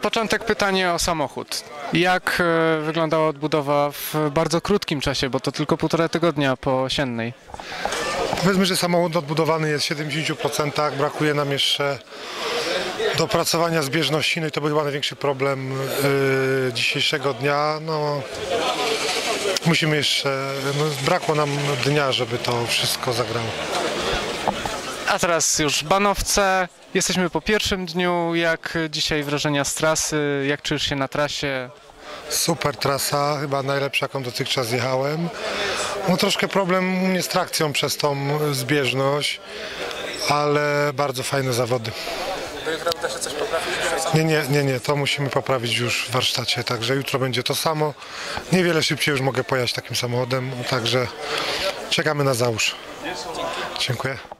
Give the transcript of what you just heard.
początek pytanie o samochód. Jak e, wyglądała odbudowa w bardzo krótkim czasie, bo to tylko półtora tygodnia po siennej? Powiedzmy, że samochód odbudowany jest w 70%, brakuje nam jeszcze dopracowania zbieżności, no i to był chyba największy problem yy, dzisiejszego dnia. No, musimy jeszcze, no, brakło nam dnia, żeby to wszystko zagrało. A teraz już banowce. Jesteśmy po pierwszym dniu. Jak dzisiaj wrażenia z trasy? Jak czujesz się na trasie? Super trasa, chyba najlepsza, jaką dotychczas jechałem. No troszkę problem u mnie z trakcją przez tą zbieżność, ale bardzo fajne zawody. Nie, nie, nie, nie, to musimy poprawić już w warsztacie, także jutro będzie to samo. Niewiele szybciej już mogę pojechać takim samochodem, także czekamy na załóż. Dziękuję.